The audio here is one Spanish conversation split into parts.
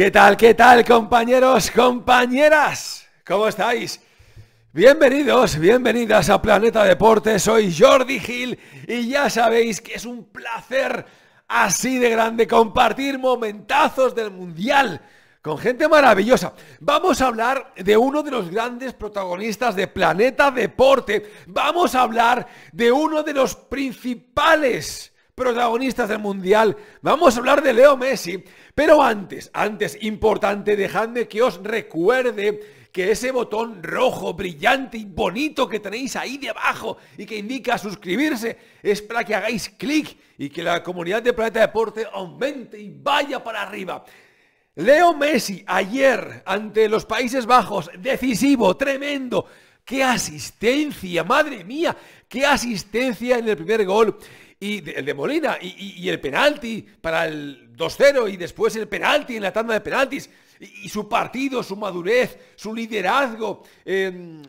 ¿Qué tal, qué tal, compañeros, compañeras? ¿Cómo estáis? Bienvenidos, bienvenidas a Planeta Deportes. Soy Jordi Gil y ya sabéis que es un placer así de grande compartir momentazos del Mundial con gente maravillosa. Vamos a hablar de uno de los grandes protagonistas de Planeta Deporte. Vamos a hablar de uno de los principales protagonistas del Mundial. Vamos a hablar de Leo Messi. Pero antes, antes, importante, dejadme que os recuerde que ese botón rojo, brillante y bonito que tenéis ahí debajo y que indica suscribirse es para que hagáis clic y que la comunidad de Planeta Deporte aumente y vaya para arriba. Leo Messi ayer ante los Países Bajos, decisivo, tremendo. ¡Qué asistencia! ¡Madre mía! ¡Qué asistencia en el primer gol! y el de Molina y, el penalti para el 2-0 y después el penalti en la tanda de penaltis y, su partido, su madurez, su liderazgo, em,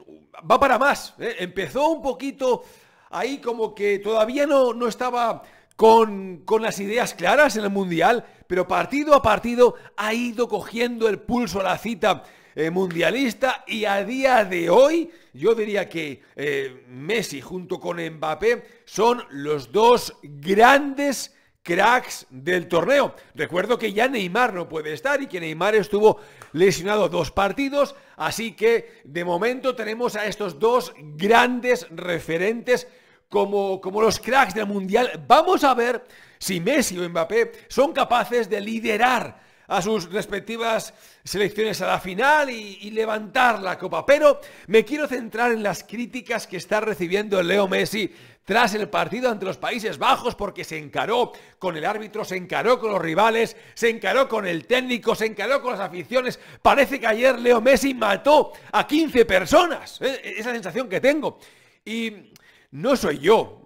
va para más. ¿eh? Empezó un poquito ahí como que todavía no, no estaba con, con, las ideas claras en el Mundial, pero partido a partido ha ido cogiendo el pulso a la cita eh, mundialista y a día de hoy yo diría que eh, Messi junto con Mbappé son los dos grandes cracks del torneo. Recuerdo que ya Neymar no puede estar y que Neymar estuvo lesionado dos partidos, así que de momento tenemos a estos dos grandes referentes como, como los cracks del Mundial. Vamos a ver si Messi o Mbappé son capaces de liderar a sus respectivas selecciones a la final y, levantar la copa. Pero me quiero centrar en las críticas que está recibiendo Leo Messi tras el partido ante los Países Bajos porque se encaró con el árbitro, se encaró con los rivales, se encaró con el técnico, se encaró con las aficiones. Parece que ayer Leo Messi mató a 15 personas. ¿eh? Esa sensación que tengo. Y no soy yo,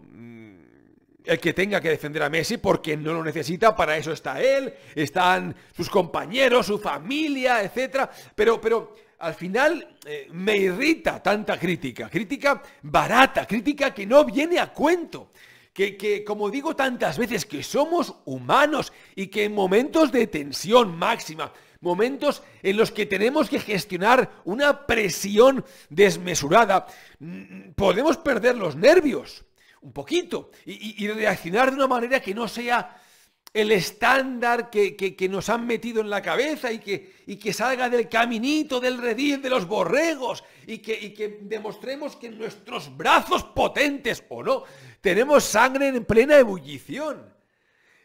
el que tenga que defender a Messi porque no lo necesita, para eso está él, están sus compañeros, su familia, etc. Pero, pero al final eh, me irrita tanta crítica, crítica barata, crítica que no viene a cuento. Que, que, como digo tantas veces, que somos humanos y que en momentos de tensión máxima, momentos en los que tenemos que gestionar una presión desmesurada, mm, podemos perder los nervios un poquito y, reaccionar de una manera que no sea el estándar que, nos han metido en la cabeza y que, y que salga del caminito, del redil, de los borregos y que, y que demostremos que nuestros brazos potentes o no tenemos sangre en plena ebullición.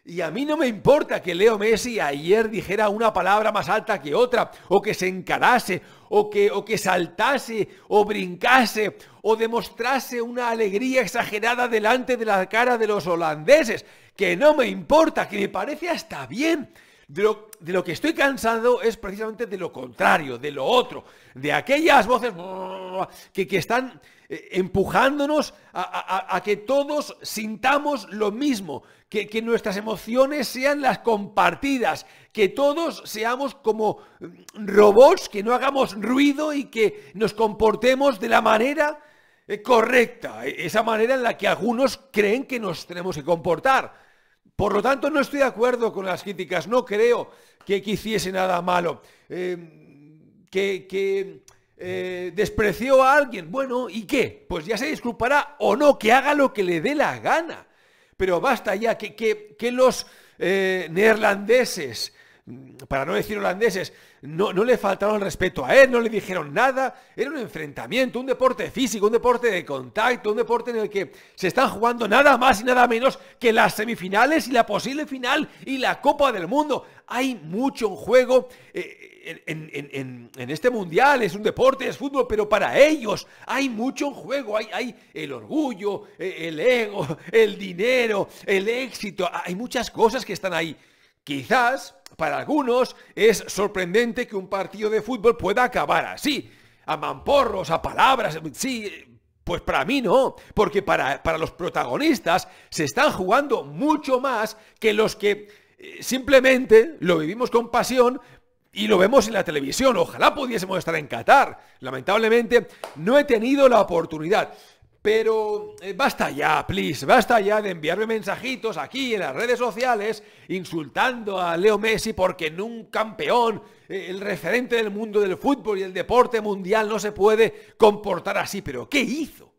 Y a mí no me importa que Leo Messi ayer dijera una palabra más alta que otra, o que se encarase, o que, o que saltase, o brincase, o demostrase una alegría exagerada delante de la cara de los holandeses, que no me importa, que me parece hasta bien. De lo, que estoy cansado es precisamente de lo contrario, de lo otro, de aquellas voces que, que están eh, empujándonos a, que todos sintamos lo mismo, que, que, nuestras emociones sean las compartidas, que todos seamos como mm, robots, que no hagamos ruido y que nos comportemos de la manera eh, correcta, e, esa manera en la que algunos creen que nos tenemos que comportar. Por lo tanto, no estoy de acuerdo con las críticas, no creo que, quisiese nada malo. Eh, que, eh, despreció a alguien. Bueno, ¿y qué? Pues ya se disculpará o no, que haga lo que le dé la gana. Pero basta ya, que, que, los eh, neerlandeses, para no decir holandeses, no, le faltaron respeto a él, no le dijeron nada. Era un enfrentamiento, un deporte físico, un deporte de contacto, un deporte en el que se están jugando nada más y nada menos que las semifinales y la posible final y la Copa del Mundo. Hay mucho en juego. Eh, en, este mundial es un deporte, es fútbol, pero para ellos hay mucho en juego, hay, el orgullo, e, el ego, el dinero, el éxito, hay muchas cosas que están ahí. Quizás para algunos es sorprendente que un partido de fútbol pueda acabar así, a mamporros, a palabras, sí, pues para mí no, porque para, para los protagonistas se están jugando mucho más que los que eh, simplemente lo vivimos con pasión y lo vemos en la televisión. Ojalá pudiésemos estar en Qatar. Lamentablemente no he tenido la oportunidad. Pero eh, basta ya, please, basta ya de enviarme mensajitos aquí en las redes sociales insultando a Leo Messi porque un campeón, eh, el referente del mundo del fútbol y el deporte mundial no se puede comportar así. Pero ¿qué hizo?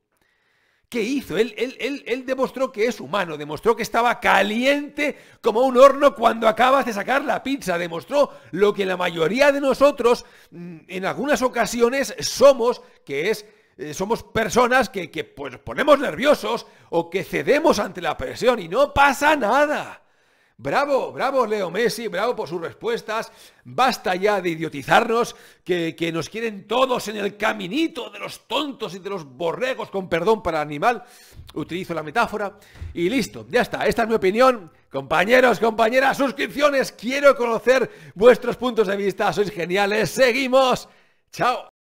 ¿Qué hizo? Él, él, él, demostró que es humano, demostró que estaba caliente como un horno cuando acabas de sacar la pizza, demostró lo que la mayoría de nosotros mm, en algunas ocasiones somos, que es eh, somos personas que, que pues, ponemos nerviosos o que cedemos ante la presión y no pasa nada. Bravo, bravo Leo Messi, bravo por sus respuestas. Basta ya de idiotizarnos, que, que, nos quieren todos en el caminito de los tontos y de los borregos, con perdón para el animal. Utilizo la metáfora. Y listo, ya está. Esta es mi opinión. Compañeros, compañeras, suscripciones. Quiero conocer vuestros puntos de vista. Sois geniales. Seguimos. Chao.